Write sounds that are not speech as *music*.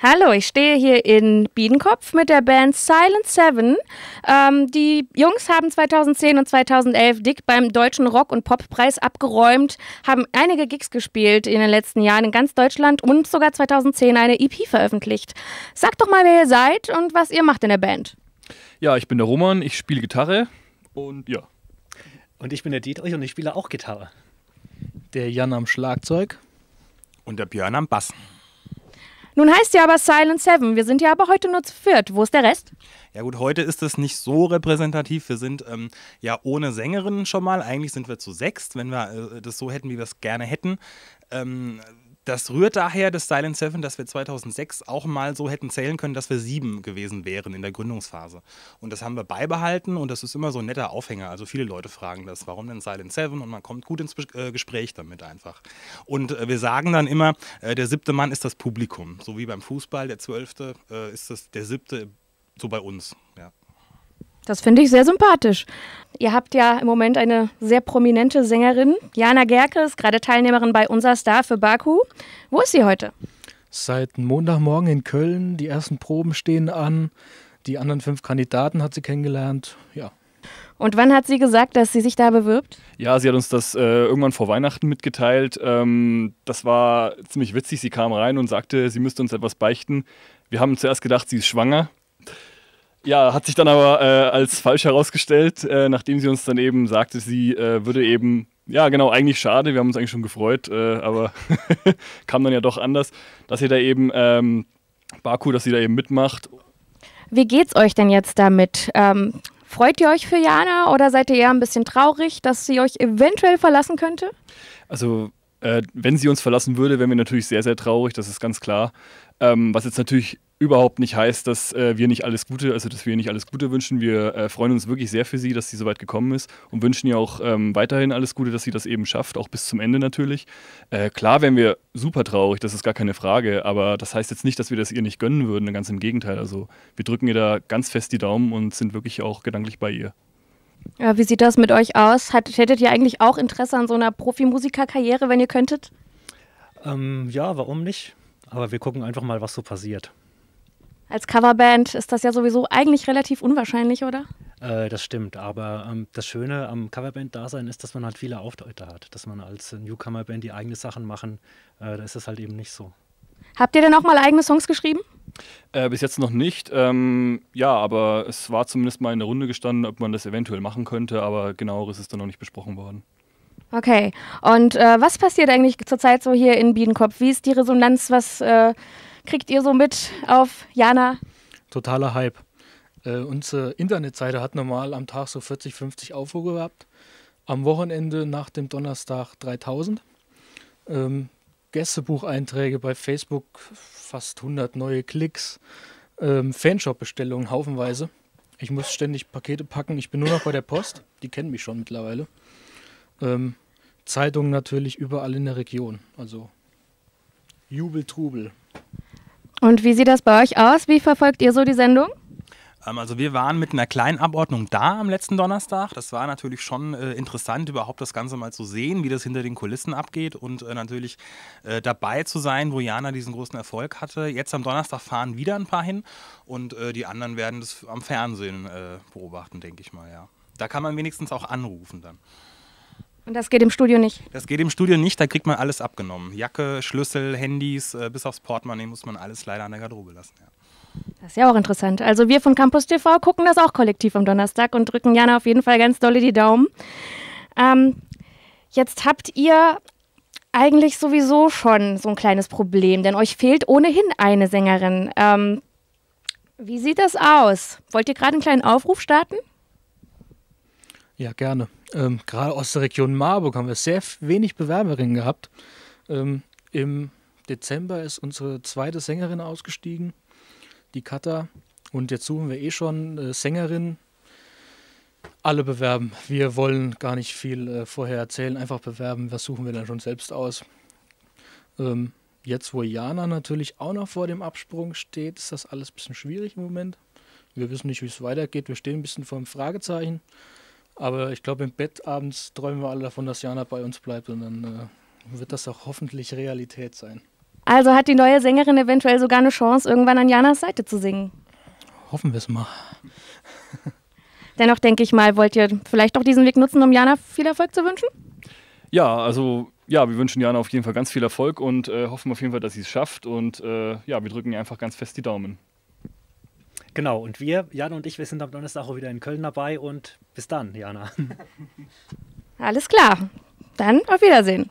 Hallo, ich stehe hier in Biedenkopf mit der Band Silent Seven. Ähm, die Jungs haben 2010 und 2011 dick beim Deutschen Rock- und Poppreis abgeräumt, haben einige Gigs gespielt in den letzten Jahren in ganz Deutschland und sogar 2010 eine EP veröffentlicht. Sagt doch mal, wer ihr seid und was ihr macht in der Band. Ja, ich bin der Roman, ich spiele Gitarre und ja. Und ich bin der Dietrich und ich spiele auch Gitarre. Der Jan am Schlagzeug. Und der Björn am Bass. Nun heißt ja aber Silent Seven. Wir sind ja aber heute nur zu viert. Wo ist der Rest? Ja gut, heute ist es nicht so repräsentativ. Wir sind ähm, ja ohne Sängerin schon mal. Eigentlich sind wir zu sechst, wenn wir äh, das so hätten, wie wir es gerne hätten. Ähm, das rührt daher des Silent Seven, dass wir 2006 auch mal so hätten zählen können, dass wir sieben gewesen wären in der Gründungsphase. Und das haben wir beibehalten und das ist immer so ein netter Aufhänger. Also viele Leute fragen das, warum denn Silent Seven? Und man kommt gut ins äh, Gespräch damit einfach. Und äh, wir sagen dann immer, äh, der siebte Mann ist das Publikum. So wie beim Fußball, der zwölfte ist das, der siebte, so bei uns. Ja. Das finde ich sehr sympathisch. Ihr habt ja im Moment eine sehr prominente Sängerin. Jana Gerke ist gerade Teilnehmerin bei Unser Star für Baku. Wo ist sie heute? Seit Montagmorgen in Köln. Die ersten Proben stehen an. Die anderen fünf Kandidaten hat sie kennengelernt. Ja. Und wann hat sie gesagt, dass sie sich da bewirbt? Ja, sie hat uns das äh, irgendwann vor Weihnachten mitgeteilt. Ähm, das war ziemlich witzig. Sie kam rein und sagte, sie müsste uns etwas beichten. Wir haben zuerst gedacht, sie ist schwanger. Ja, hat sich dann aber äh, als falsch herausgestellt, äh, nachdem sie uns dann eben sagte, sie äh, würde eben, ja genau, eigentlich schade, wir haben uns eigentlich schon gefreut, äh, aber *laughs* kam dann ja doch anders, dass sie da eben, ähm, Baku, dass sie da eben mitmacht. Wie geht's euch denn jetzt damit? Ähm, freut ihr euch für Jana oder seid ihr eher ein bisschen traurig, dass sie euch eventuell verlassen könnte? Also, äh, wenn sie uns verlassen würde, wären wir natürlich sehr, sehr traurig, das ist ganz klar. Ähm, was jetzt natürlich überhaupt nicht heißt, dass äh, wir nicht alles Gute, also dass wir nicht alles Gute wünschen. Wir äh, freuen uns wirklich sehr für sie, dass sie so weit gekommen ist und wünschen ihr auch ähm, weiterhin alles Gute, dass sie das eben schafft, auch bis zum Ende natürlich. Äh, klar wären wir super traurig, das ist gar keine Frage, aber das heißt jetzt nicht, dass wir das ihr nicht gönnen würden, ganz im Gegenteil. Also wir drücken ihr da ganz fest die Daumen und sind wirklich auch gedanklich bei ihr. Ja, wie sieht das mit euch aus? Hat, hättet ihr eigentlich auch Interesse an so einer Profimusikerkarriere, wenn ihr könntet? Ähm, ja, warum nicht? Aber wir gucken einfach mal, was so passiert. Als Coverband ist das ja sowieso eigentlich relativ unwahrscheinlich, oder? Äh, das stimmt, aber ähm, das Schöne am Coverband-Dasein ist, dass man halt viele Auftritte hat. Dass man als Newcomer-Band die eigene Sachen machen, äh, da ist es halt eben nicht so. Habt ihr denn auch mal eigene Songs geschrieben? Äh, bis jetzt noch nicht. Ähm, ja, aber es war zumindest mal in der Runde gestanden, ob man das eventuell machen könnte, aber genaueres ist dann noch nicht besprochen worden. Okay. Und äh, was passiert eigentlich zurzeit so hier in Biedenkopf? Wie ist die Resonanz? Was äh, kriegt ihr so mit auf Jana? Totaler Hype. Äh, unsere Internetseite hat normal am Tag so 40, 50 Aufrufe gehabt. Am Wochenende nach dem Donnerstag 3000. Ähm, Gästebucheinträge bei Facebook, fast 100 neue Klicks. Ähm, Fanshop-Bestellungen haufenweise. Ich muss ständig Pakete packen. Ich bin nur noch bei der Post. Die kennen mich schon mittlerweile. Ähm, Zeitungen natürlich überall in der Region. Also Jubel, Trubel. Und wie sieht das bei euch aus? Wie verfolgt ihr so die Sendung? Ähm, also wir waren mit einer kleinen Abordnung da am letzten Donnerstag. Das war natürlich schon äh, interessant, überhaupt das Ganze mal zu sehen, wie das hinter den Kulissen abgeht und äh, natürlich äh, dabei zu sein, wo Jana diesen großen Erfolg hatte. Jetzt am Donnerstag fahren wieder ein paar hin und äh, die anderen werden das am Fernsehen äh, beobachten, denke ich mal, ja. Da kann man wenigstens auch anrufen dann. Und das geht im Studio nicht? Das geht im Studio nicht, da kriegt man alles abgenommen. Jacke, Schlüssel, Handys, äh, bis aufs Portemonnaie muss man alles leider an der Garderobe lassen. Ja. Das ist ja auch interessant. Also wir von Campus TV gucken das auch kollektiv am Donnerstag und drücken Jana auf jeden Fall ganz dolle die Daumen. Ähm, jetzt habt ihr eigentlich sowieso schon so ein kleines Problem, denn euch fehlt ohnehin eine Sängerin. Ähm, wie sieht das aus? Wollt ihr gerade einen kleinen Aufruf starten? Ja, gerne. Ähm, gerade aus der Region Marburg haben wir sehr wenig Bewerberinnen gehabt. Ähm, Im Dezember ist unsere zweite Sängerin ausgestiegen, die Kata. Und jetzt suchen wir eh schon äh, Sängerinnen. Alle bewerben. Wir wollen gar nicht viel äh, vorher erzählen, einfach bewerben. Was suchen wir dann schon selbst aus? Ähm, jetzt, wo Jana natürlich auch noch vor dem Absprung steht, ist das alles ein bisschen schwierig im Moment. Wir wissen nicht, wie es weitergeht. Wir stehen ein bisschen vor einem Fragezeichen. Aber ich glaube, im Bett abends träumen wir alle davon, dass Jana bei uns bleibt und dann äh, wird das auch hoffentlich Realität sein. Also hat die neue Sängerin eventuell sogar eine Chance, irgendwann an Janas Seite zu singen. Hoffen wir es mal. *laughs* Dennoch denke ich mal, wollt ihr vielleicht auch diesen Weg nutzen, um Jana viel Erfolg zu wünschen? Ja, also ja, wir wünschen Jana auf jeden Fall ganz viel Erfolg und äh, hoffen auf jeden Fall, dass sie es schafft. Und äh, ja, wir drücken ihr einfach ganz fest die Daumen. Genau, und wir, Jana und ich, wir sind am Donnerstag auch wieder in Köln dabei und bis dann, Jana. *laughs* Alles klar. Dann auf Wiedersehen.